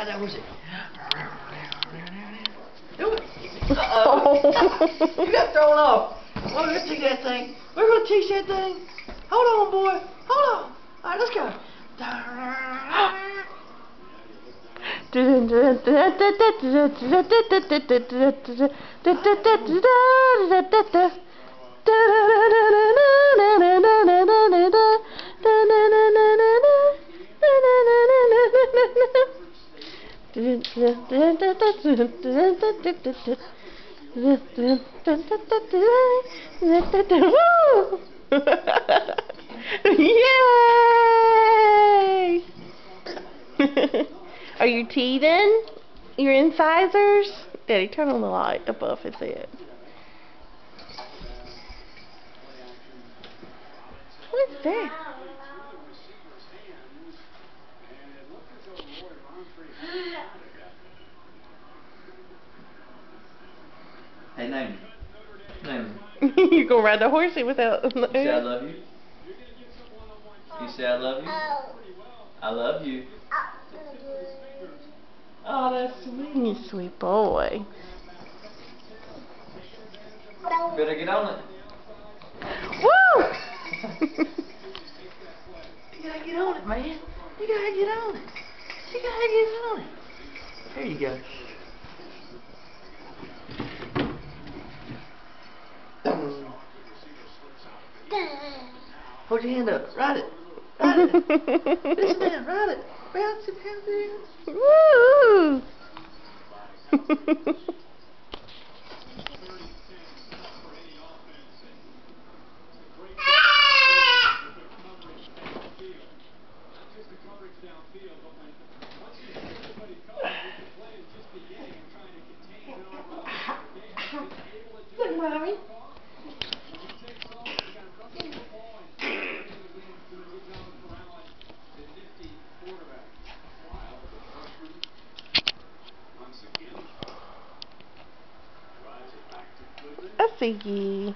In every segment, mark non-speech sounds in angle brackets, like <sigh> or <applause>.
Ride that horsey. Do it. Uh-oh. you got thrown off. Oh, let's teach that thing. We're going to teach that thing. Hold on, boy. Hold on. All right, let's go. <laughs> <laughs> Yay! <laughs> Are you teething? Your incisors? Daddy, turn on the light above his head. What's that? Name me. Name <laughs> you gonna ride the horsey without You say I love you? You say I love you? Oh. I love you. Oh. oh, that's sweet. You sweet boy. You better get on it. Woo! <laughs> <laughs> You gotta get on it, man. You gotta get on it. You gotta get on it. There you go. Hold your hand up. Ride it. Ride it. Listen, man. Ride it. Bounce it. Woo! <laughs> Look, mommy. A.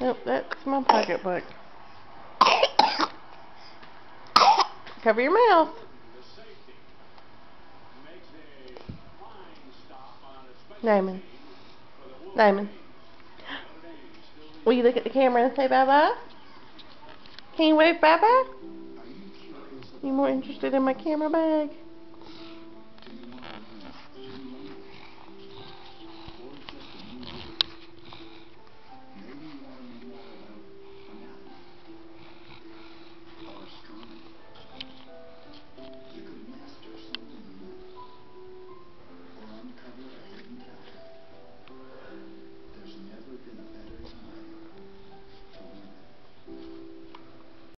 Nope, that's my pocketbook. <coughs> Cover your mouth. Diamond. Diamond. Will you look at the camera and say bye-bye? Can you wave bye-bye? You more interested in my camera bag?